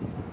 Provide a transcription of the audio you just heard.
Unidos.